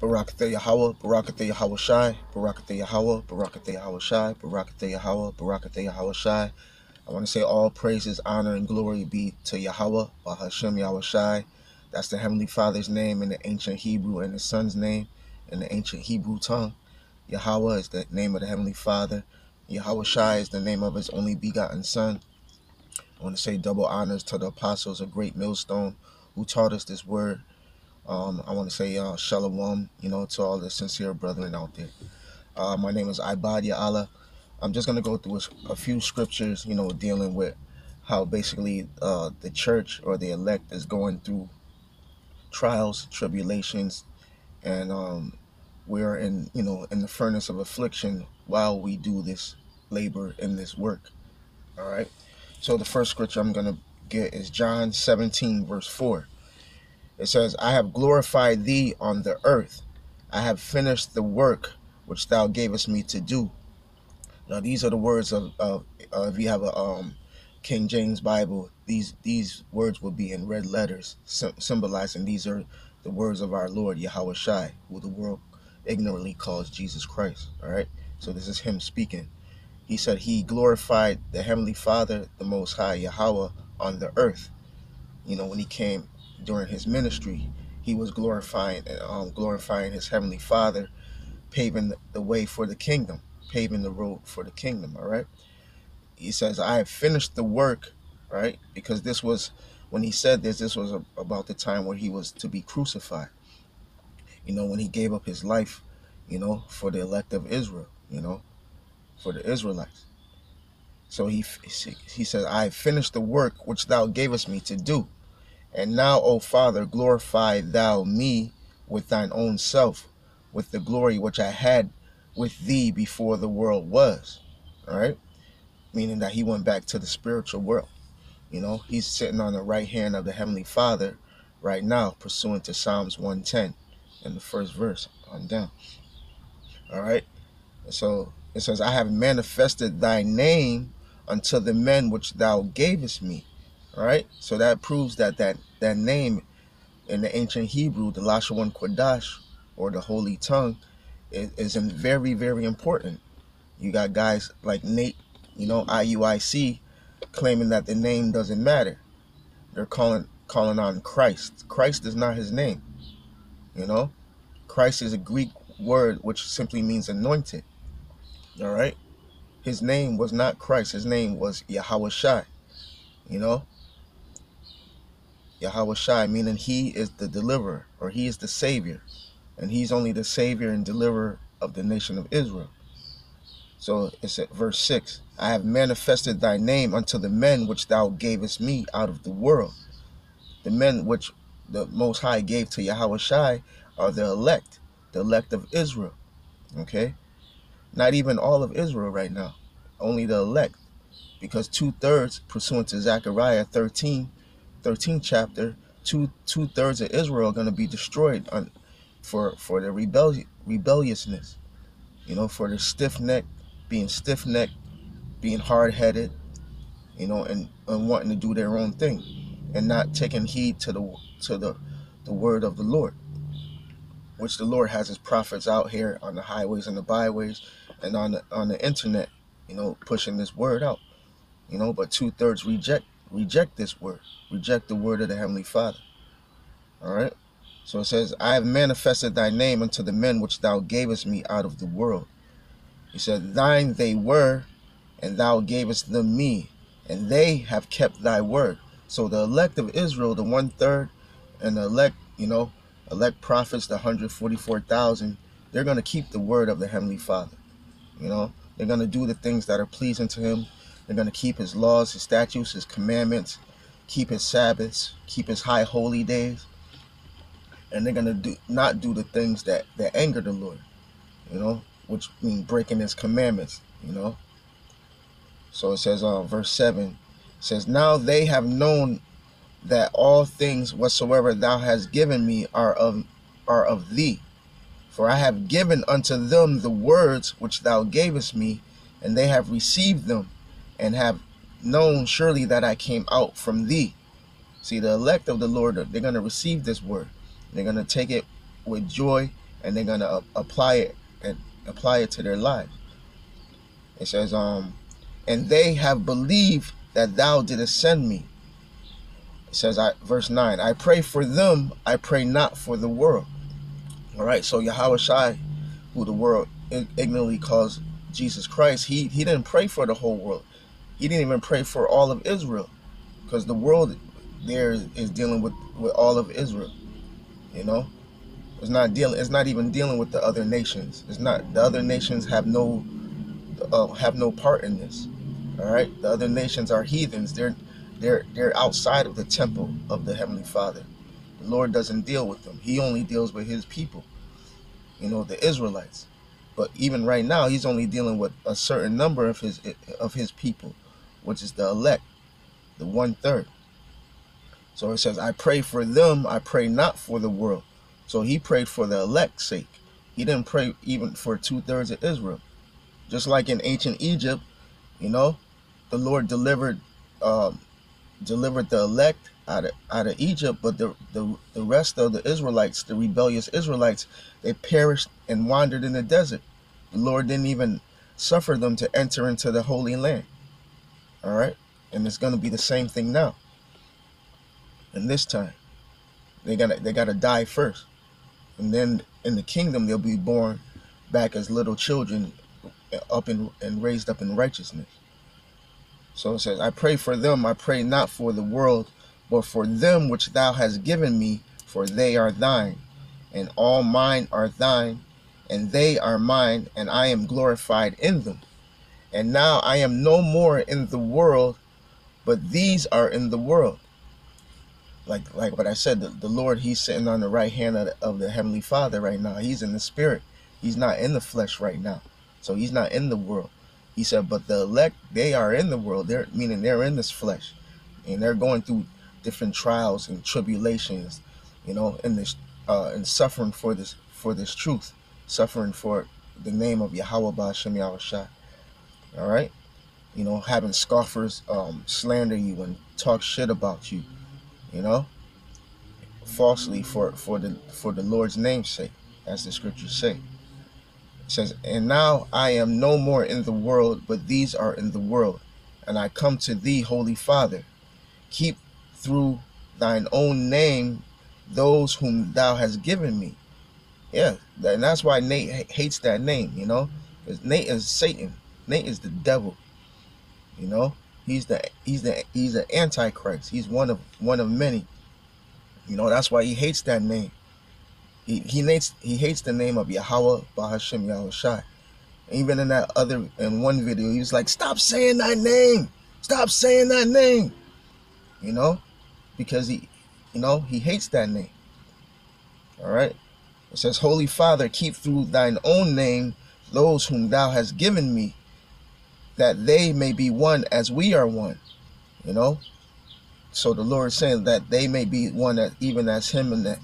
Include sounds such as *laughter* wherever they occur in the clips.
Barakatha Yahweh, Barakatha Yahweh Shai, Barakatha Yahweh, Barakatha Yahweh Shai, Barakatha Yahweh, Barakatha Yahweh Shai. I want to say all praises, honor, and glory be to Yahweh, Bahashem Yahweh Shai. That's the Heavenly Father's name in the ancient Hebrew and the Son's name in the ancient Hebrew tongue. Yahweh is the name of the Heavenly Father. Yahweh Shai is the name of his only begotten Son. I want to say double honors to the apostles of Great Millstone who taught us this word. Um, I want to say uh, shalom, you know, to all the sincere brethren out there. Uh, my name is Ibadia Allah. I'm just going to go through a, a, few scriptures, you know, dealing with how basically uh, the church or the elect is going through trials, tribulations, and um, we're in, you know, in the furnace of affliction while we do this labor in this work. All right. So the first scripture I'm going to get is John 17, verse 4. It says, I have glorified thee on the earth. I have finished the work which thou gavest me to do. Now these are the words of, of uh, if you have a um, King James Bible, these these words will be in red letters, symbolizing these are the words of our Lord Yahweh Shai, who the world ignorantly calls Jesus Christ. All right, so this is him speaking. He said he glorified the Heavenly Father, the Most High Yahweh, on the earth. You know, when he came during his ministry, he was glorifying um, glorifying his Heavenly Father, paving the way for the kingdom, paving the road for the kingdom. All right he says, I have finished the work, right? Because this was, when he said this, this was about the time where he was to be crucified. You know, when he gave up his life, you know, for the elect of Israel, you know, for the Israelites. So he he said, I have finished the work which thou gavest me to do. And now, O Father, glorify thou me with thine own self, with the glory which I had with thee before the world was. All right meaning that he went back to the spiritual world. You know, he's sitting on the right hand of the Heavenly Father right now, pursuant to Psalms 110 in the first verse on down. All right. So it says, I have manifested thy name unto the men which thou gavest me. Right. So that proves that that, that name in the ancient Hebrew, the Lashon Kodash, or the Holy Tongue, is, is very, very important. You got guys like Nate you know, IUIC claiming that the name doesn't matter. They're calling calling on Christ. Christ is not his name. You know? Christ is a Greek word which simply means anointed. All right? His name was not Christ. His name was Yahweh Shai. You know? Yahweh Shai, meaning he is the deliverer or he is the savior. And he's only the savior and deliverer of the nation of Israel. So it's at verse 6 I have manifested thy name unto the men which thou gavest me out of the world. The men which the Most High gave to Yahweh Shai are the elect, the elect of Israel. Okay? Not even all of Israel right now, only the elect. Because two thirds, pursuant to Zechariah 13, 13 chapter, two two thirds of Israel are going to be destroyed on, for for their rebelliousness, you know, for their stiff neck being stiff necked, being hard headed, you know, and, and wanting to do their own thing and not taking heed to the to the, the word of the Lord. Which the Lord has his prophets out here on the highways and the byways and on the on the internet, you know, pushing this word out. You know, but two thirds reject reject this word, reject the word of the Heavenly Father. All right. So it says, I have manifested thy name unto the men which thou gavest me out of the world. He said, Thine they were, and thou gavest them me, and they have kept thy word. So the elect of Israel, the one third, and the elect, you know, elect prophets, the 144,000, they're going to keep the word of the Heavenly Father. You know, they're going to do the things that are pleasing to Him. They're going to keep His laws, His statutes, His commandments, keep His Sabbaths, keep His high holy days. And they're going to do not do the things that, that anger the Lord. You know, which mean breaking his commandments, you know. So it says uh, verse 7, says, Now they have known that all things whatsoever thou hast given me are of are of thee. For I have given unto them the words which thou gavest me, and they have received them, and have known surely that I came out from thee. See, the elect of the Lord, they're going to receive this word. They're going to take it with joy and they're gonna uh, apply it and apply it to their lives. It says, um, and they have believed that thou didst send me. It says, I, verse 9, I pray for them, I pray not for the world. All right, so Yahweh Shai, who the world ignorantly calls Jesus Christ, he, he didn't pray for the whole world. He didn't even pray for all of Israel because the world there is dealing with, with all of Israel. You know, it's not dealing. It's not even dealing with the other nations. It's not. The other nations have no uh, have no part in this. All right. The other nations are heathens. They're they're they're outside of the temple of the heavenly Father. The Lord doesn't deal with them. He only deals with His people. You know, the Israelites. But even right now, He's only dealing with a certain number of His of His people, which is the elect, the one third. So it says, I pray for them, I pray not for the world. So he prayed for the elect's sake. He didn't pray even for two thirds of Israel. Just like in ancient Egypt, you know, the Lord delivered um, delivered the elect out of out of Egypt, but the, the the rest of the Israelites, the rebellious Israelites, they perished and wandered in the desert. The Lord didn't even suffer them to enter into the Holy Land. All right, and it's going to be the same thing now. And this time, they gotta they gotta die first, and then in the kingdom they'll be born back as little children, up in, and raised up in righteousness. So it says, I pray for them, I pray not for the world, but for them which thou hast given me, for they are thine, and all mine are thine, and they are mine, and I am glorified in them. And now I am no more in the world, but these are in the world like like what I said, the, the Lord, He's sitting on the right hand of the, of the Heavenly Father right now. He's in the spirit. He's not in the flesh right now. So he's not in the world. He said, but the elect, they are in the world. They're meaning they're in this flesh. And they're going through different trials and tribulations, you know, in this uh and suffering for this for this truth, suffering for the name of Yahweh Ba'ashem Yahushua. All right? You know, having scoffers um slander you and talk shit about you you know, falsely for for the for the Lord's name's sake, as the scriptures say. It says, And now I am no more in the world, but these are in the world, and I come to thee, Holy Father. Keep through thine own name those whom thou hast given me. Yeah, and that's why Nate hates that name, you know, because Nate is Satan. Nate is the devil, you know. He's the he's the he's the antichrist. He's one of one of many. You know, that's why he hates that name. He he hates he hates the name of Yahweh Bahashim Yahushai. Even in that other in one video, he was like, Stop saying that name. Stop saying that name. You know? Because he you know he hates that name. Alright? It says, Holy Father, keep through thine own name those whom thou hast given me that they may be one as we are one. You know? So the Lord is saying that they may be one that even as him and the,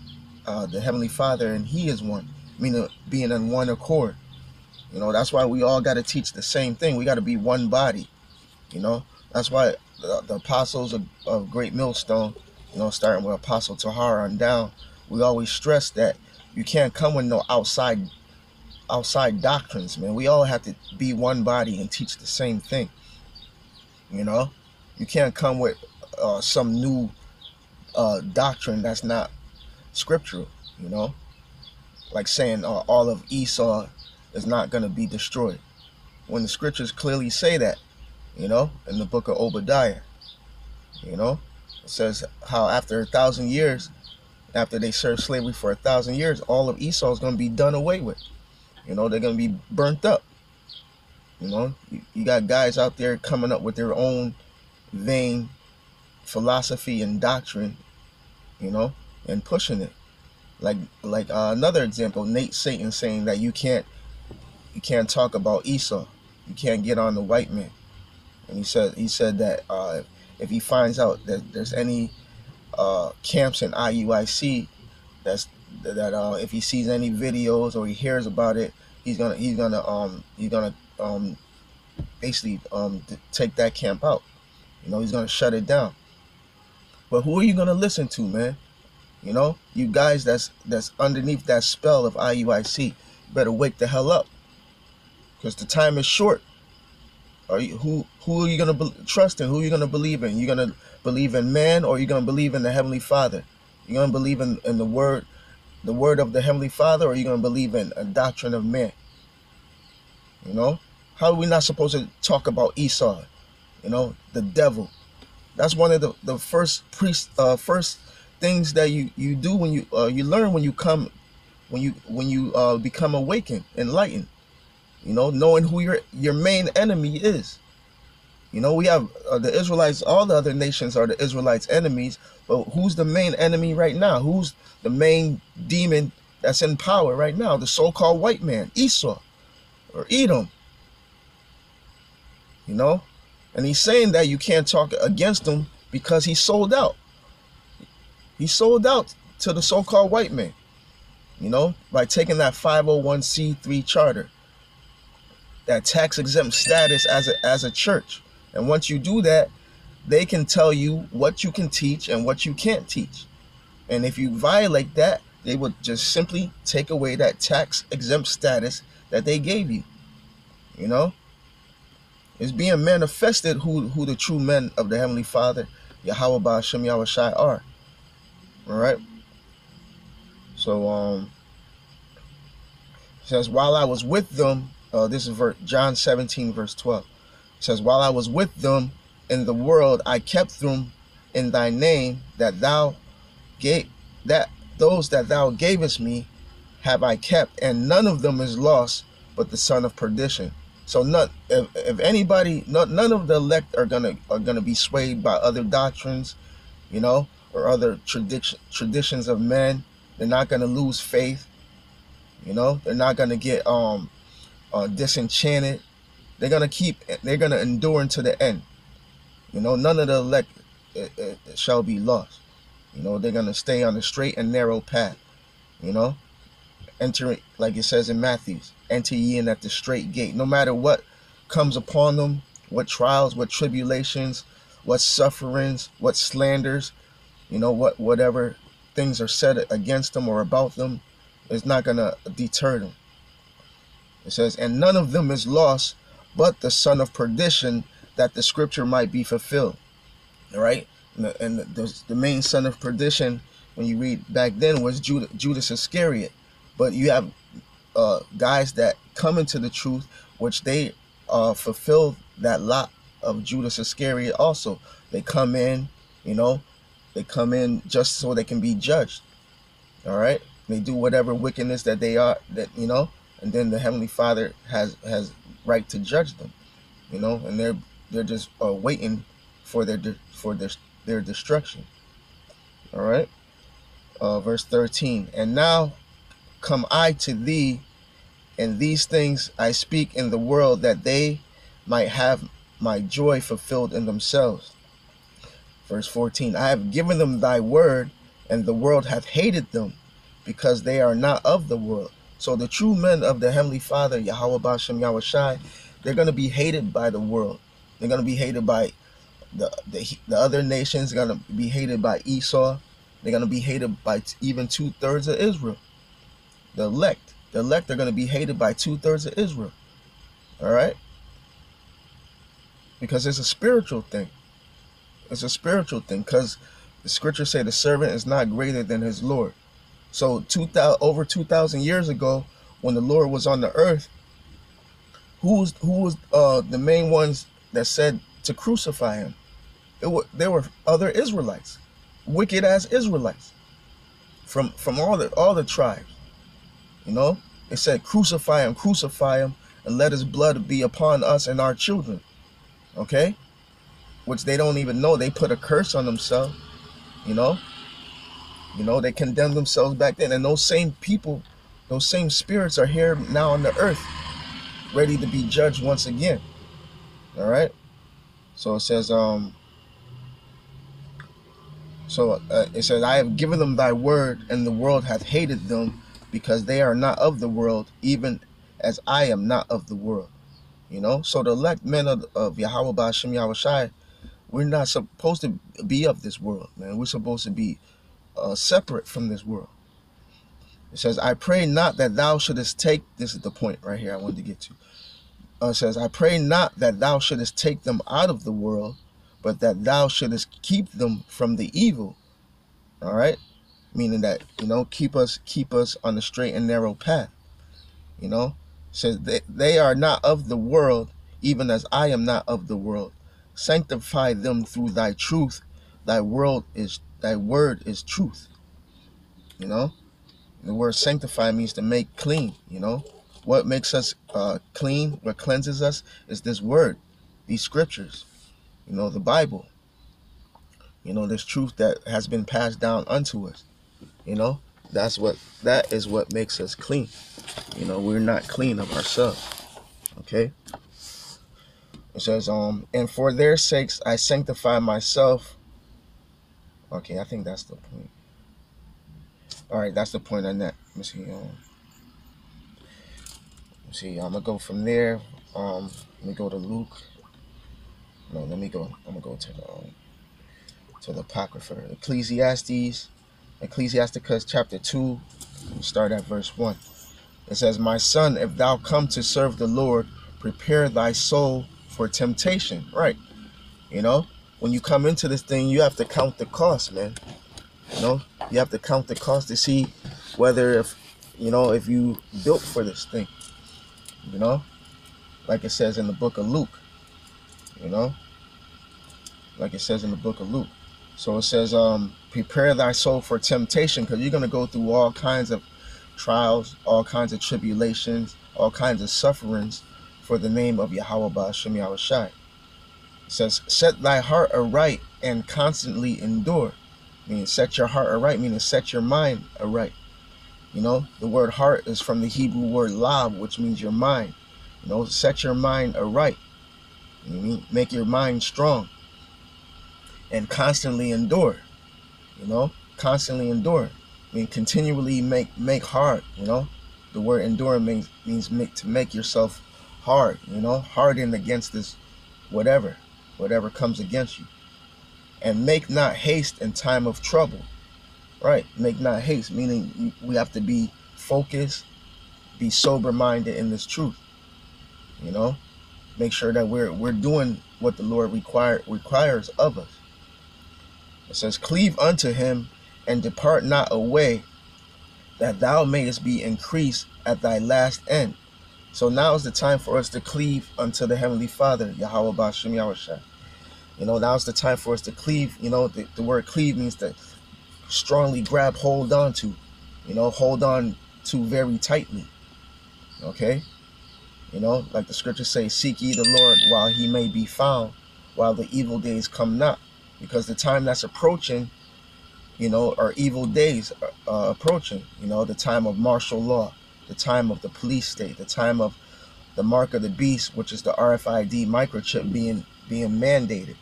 uh, the Heavenly Father and he is one, meaning being in one accord. You know, that's why we all got to teach the same thing. We got to be one body. You know, that's why the, the apostles of, of Great Millstone, you know, starting with Apostle Tahar on down, we always stress that you can't come with no outside outside doctrines, man. We all have to be one body and teach the same thing. You know, you can't come with uh, some new uh, doctrine that's not scriptural. You know, like saying uh, all of Esau is not going to be destroyed, when the scriptures clearly say that. You know, in the book of Obadiah. You know, it says how after a thousand years, after they served slavery for a thousand years, all of Esau is going to be done away with. You know, they're going to be burnt up. You know, you, you got guys out there coming up with their own vain philosophy and doctrine, you know, and pushing it. Like like uh, another example, Nate Satan saying that you can't you can't talk about Esau, you can't get on the white man, and he said he said that uh, if he finds out that there's any uh, camps in IUIC that's that uh, if he sees any videos or he hears about it, he's gonna he's gonna um he's gonna um basically um take that camp out. You know, he's gonna shut it down. But who are you gonna listen to, man? You know, you guys that's that's underneath that spell of IUIC, better wake the hell up, because the time is short. Are you who who are you gonna be, trust in? Who are you gonna believe in? You gonna believe in man, or you gonna believe in the heavenly Father? You gonna believe in, in the word, the word of the heavenly Father, or you gonna believe in a doctrine of man? You know, how are we not supposed to talk about Esau? You know, the devil. That's one of the the first priest, uh, first things that you you do when you uh, you learn when you come when you when you uh, become awakened enlightened you know knowing who your your main enemy is you know we have uh, the israelites all the other nations are the israelites enemies but who's the main enemy right now? Who's the main demon that's in power right now? The so-called white man esau or edom. You know? And he's saying that you can't talk against him because he sold out. He sold out to the so-called white man, you know, by taking that 501c3 charter, that tax exempt status as a, as a church. And once you do that, they can tell you what you can teach and what you can't teach. And if you violate that, they would just simply take away that tax exempt status that they gave you. You know? It's being manifested who who the true men of the Heavenly Father, Yahweh Ba'ashem Yahweh are. All right. So um says while I was with them, uh, this is verse John 17 verse 12. It says while I was with them in the world, I kept them in thy name that thou gave that those that thou gavest me have I kept, and none of them is lost but the son of perdition. So not if, if anybody not, none of the elect are gonna are gonna be swayed by other doctrines, you know, or other tradition, traditions of men. They're not to lose faith. You know, they're not to get um uh, disenchanted. They're to keep, they're to endure until the end. You know, none of the elect it, it, it shall be lost. You know, they're going to stay on the straight and narrow path. You know, entering, like it says in Matthews, enter ye in at the straight gate. No matter what comes upon them, what trials, what tribulations, what sufferings, what slanders, you know what whatever things are said against them or about them is not going to deter them it says and none of them is lost but the son of perdition that the scripture might be fulfilled all right and, the, and the, the main son of perdition when you read back then was judas, judas iscariot but you have uh, guys that come into the truth which they uh, fulfill that lot of judas iscariot also they come in you know they come in just so they can be judged. All right. They do whatever wickedness that they are that you know, and then the heavenly Father has has right to judge them. You know, and they're they're just uh, waiting for their for their their destruction. All right. Uh, verse 13. And now come I to thee, and these things I speak in the world that they might have my joy fulfilled in themselves. Verse 14 I have given them thy word, and the world hath hated them, because they are not of the world. So the true men of the Heavenly Father, Yahweh Bashem Yahweh Shai, they're going to be hated by the world. They're going to be hated by the, the, the other nations, they're going to be hated by Esau. They're going to be hated by even two thirds of Israel. The elect, the elect are going to be hated by two thirds of Israel. All right? Because it's a spiritual thing. It's a spiritual thing because the scriptures say the servant is not greater than his Lord. So 2000 over 2000 years ago when the Lord was on the earth, who was who was uh the main ones that said to crucify him? It there were other Israelites, wicked as Israelites from from all the all the tribes. You know, it said crucify him, crucify him, and let his blood be upon us and our children. Okay? which they don't even know. They put a curse on themselves, you know. You know, they condemned themselves back then. And those same people, those same spirits are here now on the earth, ready to be judged once again. All right. So it says, um, so uh, it says, I have given them thy word, and the world hath hated them, because they are not of the world, even as I am not of the world. You know, so the elect men of, of Yahweh Ba'ashem Yahweh Shai we're not supposed to be of this world, man. We're supposed to be uh, separate from this world. It says, I pray not that thou shouldest take, this is the point right here I wanted to get to. Uh, says, I pray not that thou shouldest take them out of the world, but that thou shouldest keep them from the evil. All right? Meaning that, you know, keep us, keep us on the straight and narrow path. You know, says they, they are not of the world, even as I am not of the world. Sanctify them through thy truth. Thy world is thy word is truth. You know, the word sanctify means to make clean. You know, what makes us uh, clean, what cleanses us, is this word, these scriptures. You know, the Bible. You know, this truth that has been passed down unto us. You know, that's what that is what makes us clean. You know, we're not clean of ourselves. Okay. It says, um, and for their sakes I sanctify myself. Okay, I think that's the point. All right, that's the point on that. Let me see. Um, see. I'm gonna go from there. Um, let me go to Luke. No, let me go. I'm gonna go to the um, to the Apocrypha, Ecclesiastes, Ecclesiasticus chapter two. Start at verse one. It says, "My son, if thou come to serve the Lord, prepare thy soul for temptation. Right. You know, when you come into this thing, you have to count the cost, man. You know, you have to count the cost to see whether if you know if you built for this thing. You know, like it says in the book of Luke. You know, like it says in the book of Luke. So it says, um, prepare thy soul for temptation, because you're gonna go through all kinds of trials, all kinds of tribulations, all kinds of sufferings for the name of Yahweh Ba'ashem Yahushai. It says, set thy heart aright and constantly endure. Meaning set your heart aright, meaning set your mind aright. You know, the word heart is from the Hebrew word lab, which means your mind. You know, set your mind aright. You know, make your mind strong. And constantly endure. You know, constantly endure. I mean continually make make hard, you know. The word endure means means make to make yourself hard, you know, hardened against this whatever, whatever comes against you. And make not haste in time of trouble. Right, make not haste, meaning we have to be focused, be sober minded in this truth. You know, make sure that we're we're doing what the Lord require requires of us. It says, Cleave unto him and depart not away, that thou mayest be increased at thy last end. So now is the time for us to cleave unto the Heavenly Father, Yahweh Yahushua. You know, now is the time for us to cleave. You know, the, the word cleave means to strongly grab hold on to. You know, hold on to very tightly. Okay? You know, like the scriptures say, seek ye the Lord while he may be found, while the evil days come not. Because the time that's approaching, you know, are evil days uh, approaching. You know, the time of martial law the time of the police state, the time of the mark of the beast, which is the RFID microchip being being mandated,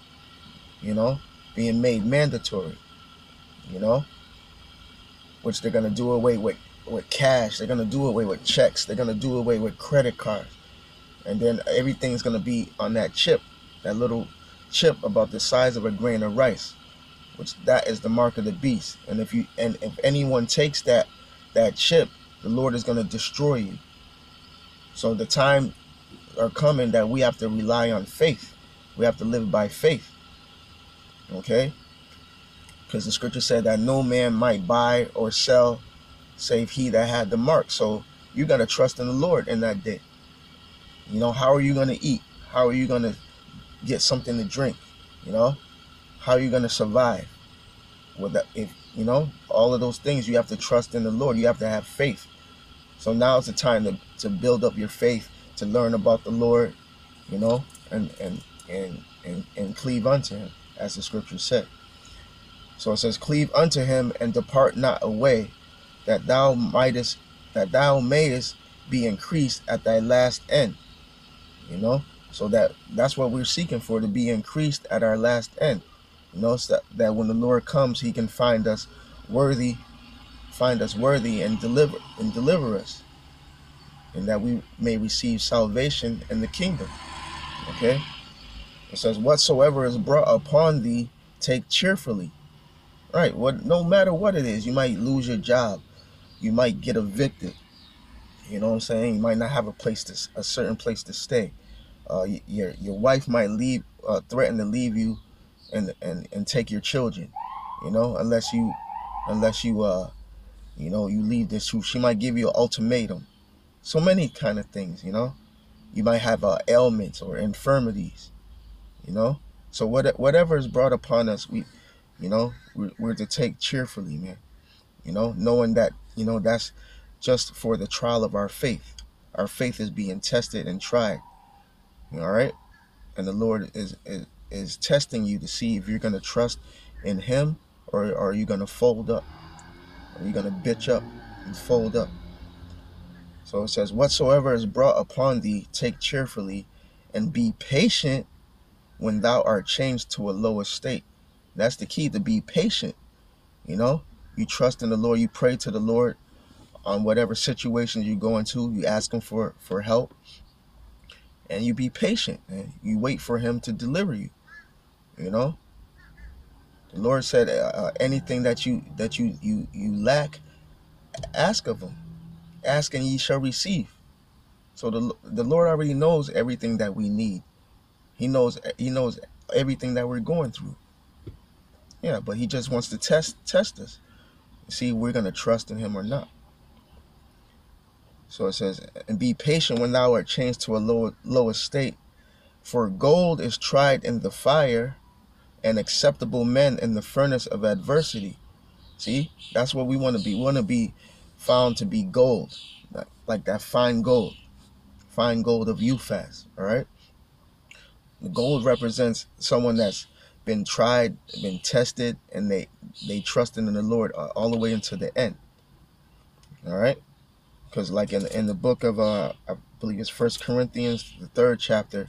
you know, being made mandatory, you know, which they're gonna do away with with cash, they're gonna do away with checks, they're gonna do away with credit cards, and then everything's gonna be on that chip, that little chip about the size of a grain of rice, which that is the mark of the beast. And if you and if anyone takes that that chip the Lord is going to destroy you. So the time are coming that we have to rely on faith. We have to live by faith. Okay? Because the scripture said that no man might buy or sell save he that had the mark. So you got to trust in the Lord in that day. You know, how are you going to eat? How are you going to get something to drink? You know, how are you going to survive? With that, if you know all of those things, you have to trust in the Lord. You have to have faith. So now is the time to, to build up your faith, to learn about the Lord, you know, and and and and, and cleave unto him, as the scripture said. So it says, Cleave unto him and depart not away, that thou mightest that thou mayest be increased at thy last end. You know? So that that's what we're seeking for, to be increased at our last end. You know, so that, that when the Lord comes, he can find us worthy find us worthy and deliver and deliver us and that we may receive salvation in the kingdom okay it says whatsoever is brought upon thee take cheerfully Right. What no matter what it is, you might lose your job. You might get evicted. You know what I'm saying? You might not have a place to a certain place to stay. Uh, your your wife might leave, uh, threaten to leave you, and and and take your children. You know, unless you, unless you uh, you know, you leave this. She might give you an ultimatum. So many kind of things. You know, you might have uh, ailments or infirmities. You know, so what whatever is brought upon us, we, you know, we're, we're to take cheerfully, man. You know, knowing that you know that's just for the trial of our faith. Our faith is being tested and tried. All right? And the Lord is, is, is testing you to see if you're going to trust in Him or, or are you going to fold up? Are you going to bitch up and fold up? So it says, Whatsoever is brought upon thee, take cheerfully and be patient when thou art changed to a lower state. That's the key to be patient. You know, you trust in the Lord, you pray to the Lord, on whatever situation you go into. You ask him for, for help and you be patient and you wait for him to deliver you. You know, the Lord said, uh, uh, anything that you that you you you lack, ask of him. Ask and ye shall receive. So the the Lord already knows everything that we need. He knows he knows everything that we're going through. Yeah, but he just wants to test test us. See we're gonna trust in him or not. So it says, and be patient when thou art changed to a lower, lower state. For gold is tried in the fire, and acceptable men in the furnace of adversity. See, that's what we want to be. We want to be found to be gold, like like that fine gold, fine gold of Uphaz. All right. Gold represents someone that's been tried, been tested, and they they trusted in the Lord uh, all the way until the end. All right because like in in the book of uh I believe it's First Corinthians the third chapter,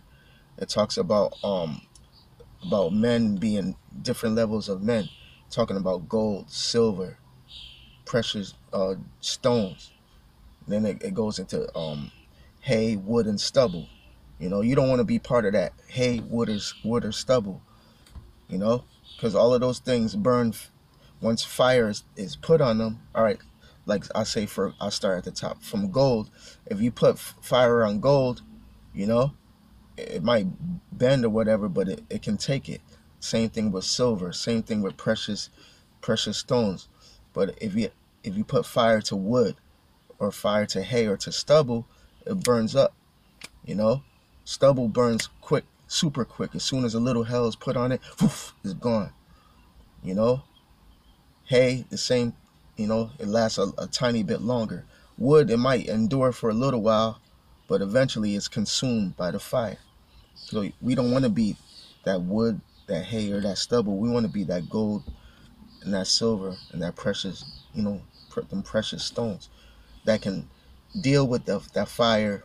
it talks about um about men being different levels of men, talking about gold, silver, precious uh stones. then it, it goes into um hay, wood, and stubble. You know, you don't want to be part of that hay, wood, or wood or stubble. You know, because all of those things burn once fire is, is put on them. All right, like I say for I'll start at the top from gold. If you put fire on gold, you know, it might bend or whatever, but it, it can take it. Same thing with silver, same thing with precious precious stones. But if you if you put fire to wood or fire to hay or to stubble, it burns up. You know? Stubble burns quick, super quick. As soon as a little hell is put on it, whoof, it's gone. You know? Hay, the same you know, it lasts a, a tiny bit longer. Wood, it might endure for a little while, but eventually it's consumed by the fire. So we don't want to be that wood, that hay, or that stubble. We want to be that gold and that silver and that precious, you know, them precious stones that can deal with the, that fire.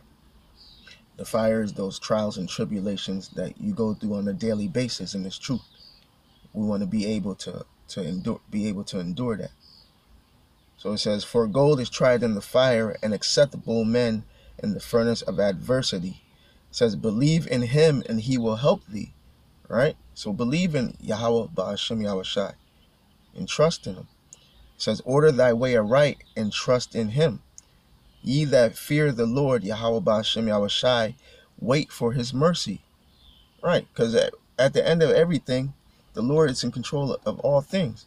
The fires, those trials and tribulations that you go through on a daily basis, and it's true. We want to be able to to endure, be able to endure that. So it says, For gold is tried in the fire, and acceptable men in the furnace of adversity. It says, Believe in him, and he will help thee. Right? So believe in Yahweh Ba'ashem Yahushai and trust in him. It says, Order thy way aright and trust in him. Ye that fear the Lord, Yahweh Ba'ashem Yahushai, wait for his mercy. Right? Because at, at the end of everything, the Lord is in control of all things.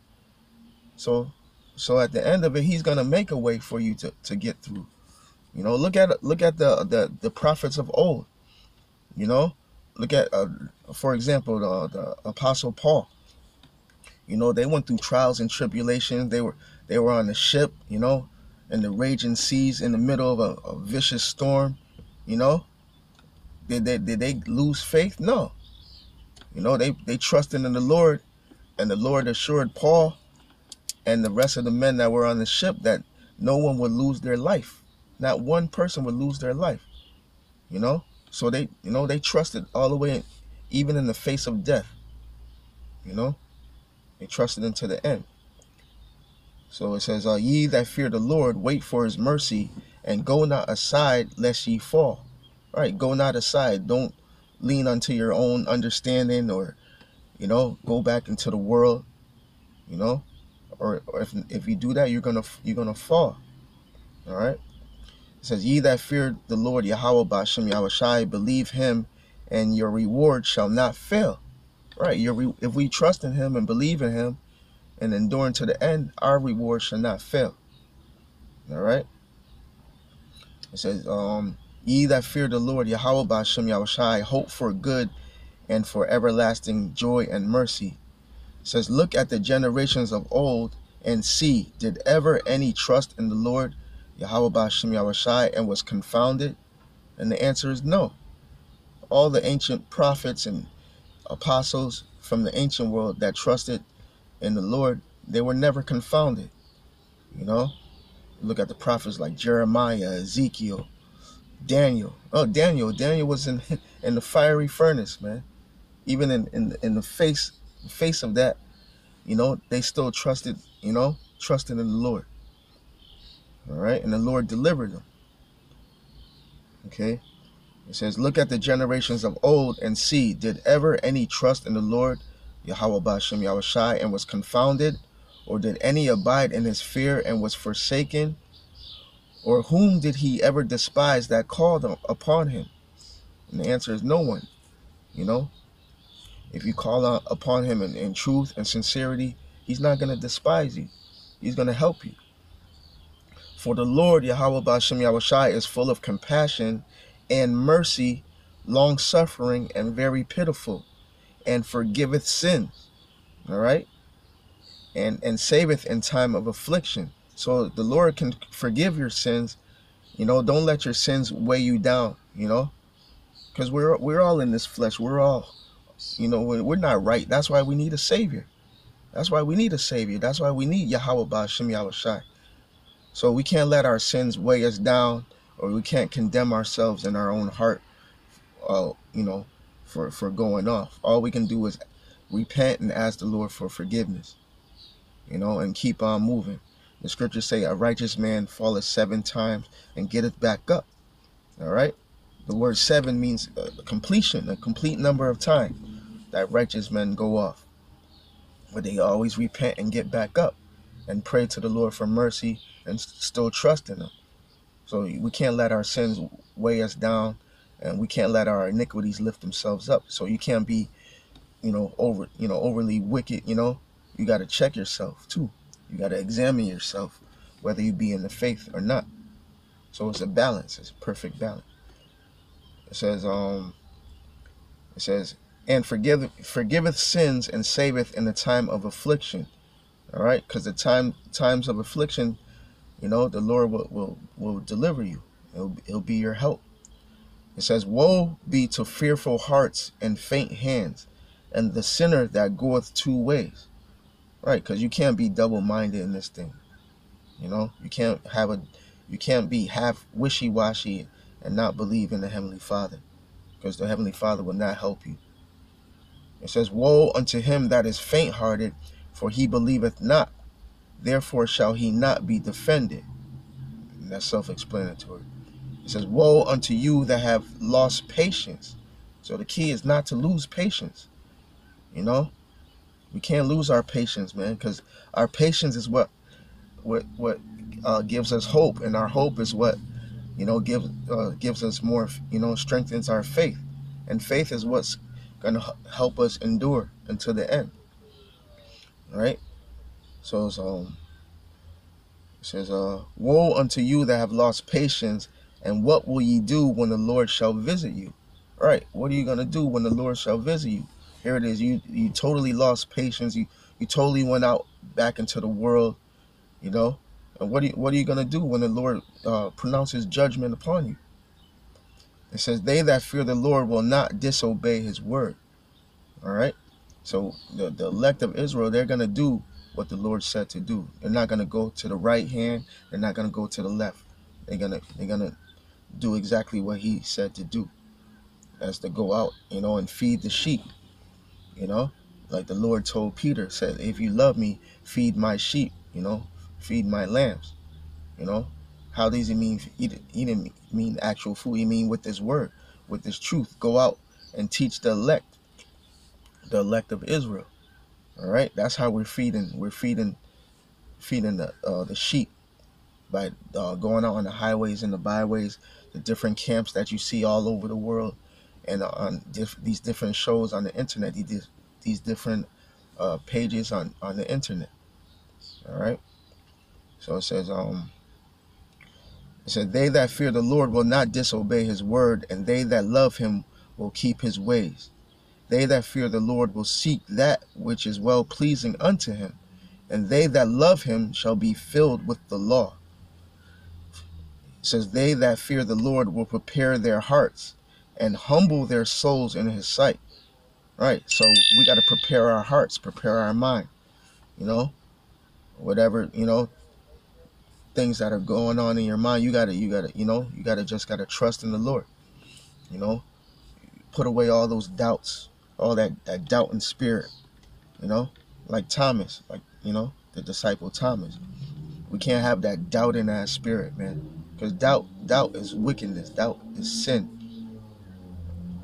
So so at the end of it, he's gonna make a way for you to, to get through. You know, look at look at the the, the prophets of old. You know, look at uh, for example the, the apostle Paul. You know, they went through trials and tribulations. They were they were on the ship. You know, in the raging seas in the middle of a, a vicious storm. You know, did they did they lose faith? No. You know, they they trusted in the Lord, and the Lord assured Paul and the rest of the men that were on the ship that no one would lose their life. Not one person would lose their life. You know? So they, you know, they trusted all the way, even in the face of death. You know? They trusted unto the end. So it says, uh, Ye that fear the Lord, wait for his mercy, and go not aside lest ye fall. All right, go not aside. Don't lean unto your own understanding or, you know, go back into the world. You know, or, or if if you do that, you're gonna you're gonna fall. All right. It says, "Ye that fear the Lord Yahweh Bashem Yahushai, believe Him, and your reward shall not fail." Right. Your if we trust in Him and believe in Him, and enduring to the end, our reward shall not fail. All right. It says, um, "Ye that fear the Lord Yahweh Bashem Yahushai, hope for good, and for everlasting joy and mercy." It says, "Look at the generations of old." And see, did ever any trust in the Lord Yahweh Bashem Yahushai and was confounded? And the answer is no. All the ancient prophets and apostles from the ancient world that trusted in the Lord, they were never confounded. You know, look at the prophets like Jeremiah, Ezekiel, Daniel. Oh, Daniel, Daniel was in *laughs* in the fiery furnace, man. Even in in, in the face face of that, you know, they still trusted, you know, trusted in the Lord. All right. And the Lord delivered them. Okay. It says, Look at the generations of old and see, did ever any trust in the Lord, Yahweh Bashem Yahushai, and was confounded? Or did any abide in his fear and was forsaken? Or whom did he ever despise that called upon him? And the answer is no one. You know, if you call upon him in, in truth and sincerity, he's not going to despise you. He's going to help you. For the Lord Yahweh Bashem Yahushai is full of compassion and mercy, long suffering, and very pitiful, and forgiveth sins. All right? And and saveth in time of affliction. So the Lord can forgive your sins. You know, don't let your sins weigh you down, you know? Because we're we're all in this flesh. We're all, you know, we're, not right. That's why we need a savior. That's why we need a savior. That's why we need Yahweh Bashem Yahushai. So we can't let our sins weigh us down, or we can't condemn ourselves in our own heart, uh, you know, for, for going off. All we can do is repent and ask the Lord for forgiveness, you know, and keep on moving. The scriptures say a righteous man falleth seven times and getteth back up. All right. The word seven means a completion, a complete number of times that righteous men go off. But they always repent and get back up and pray to the Lord for mercy and still trust in him. So we can't let our sins weigh us down and we can't let our iniquities lift themselves up. So you can't be, you know, over, you know, overly wicked, you know. You got to check yourself too. You got to examine yourself whether you be in the faith or not. So it's a balance. It's a perfect balance. It says um it says and forgive forgiveth sins and saveth in the time of affliction. All right? Cuz the time times of affliction you know, the Lord will, will, will deliver you. It'll, it'll be your help. It says, Woe be to fearful hearts and faint hands, and the sinner that goeth two ways. Right, because you can't be double-minded in this thing. You know, you can't have a, you can't be half wishy-washy and not believe in the Heavenly Father, because the Heavenly Father will not help you. It says, Woe unto him that is faint-hearted, for he believeth not therefore shall he not be defended. And that's self-explanatory. It says, Woe unto you that have lost patience. So the key is not to lose patience. You know? We can't lose our patience, man, because our patience is what what what uh, gives us hope, and our hope is what you know gives uh, gives us more, you know, strengthens our faith, and faith is what's to help us endure until the end. Right? So, so it says, uh, Woe unto you that have lost patience, and what will ye do when the Lord shall visit you? All right, what are you gonna do when the Lord shall visit you? Here it is. You you totally lost patience. You you totally went out back into the world, you know. And what are you, what are you gonna do when the Lord uh, pronounces judgment upon you? It says, "They that fear the Lord will not disobey His word." All right. So the, the elect of Israel, they're gonna do what the Lord said to do. They're not going to go to the right hand. They're not going to go to the left. They're going to they're going to do exactly what he said to do. As to go out, you know, and feed the sheep. You know, like the Lord told Peter, said, if you love me, feed my sheep, you know, feed my lambs. You know, how does he mean? He didn't mean actual food. He mean with this word, with this truth. Go out and teach the elect, the elect of Israel. All right, that's how we're feeding. We're feeding feeding the uh, the sheep by uh, going out on the highways and the byways, the different camps that you see all over the world, and on diff- these different shows on the internet, these these different uh, pages on on the internet. All right. So it says, um, it said, "They that fear the Lord will not disobey His word, and they that love Him will keep His ways. They that fear the Lord will seek that which is well pleasing unto Him, and they that love Him shall be filled with the law." Says, "They that fear the Lord will prepare their hearts and humble their souls in His sight." Right. So we got to prepare our hearts, prepare our mind. You know, whatever you know things that are going on in your mind you gotta you gotta you know you gotta just gotta trust in the lord you know put away all those doubts all that that doubting spirit you know like thomas like you know the disciple thomas we can't have that doubt in our spirit man because doubt doubt is wickedness doubt is sin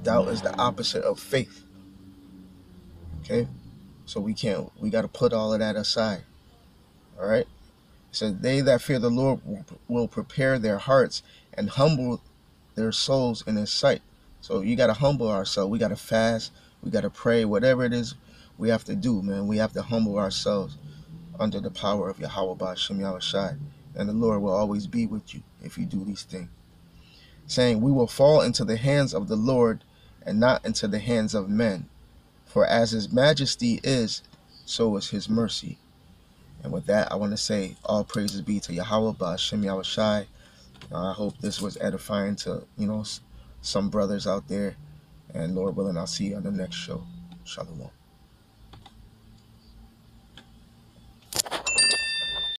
doubt is the opposite of faith okay so we can't we got to put all of that aside all right so they that fear the Lord will prepare their hearts and humble their souls in his sight. So you got to humble ourselves. We got to fast. We got to pray. Whatever it is we have to do, man. We have to humble ourselves under the power of Yahweh Ba'ashem Yahushai. And the Lord will always be with you if you do these things. Saying, We will fall into the hands of the Lord and not into the hands of men. For as his majesty is, so is his mercy. And with that, I want to say all praises be to Yahweh Ba'ashem Yahushai. Uh, I hope this was edifying to, you know, some brothers out there. And Lord willing, I'll see you on the next show. Shalom.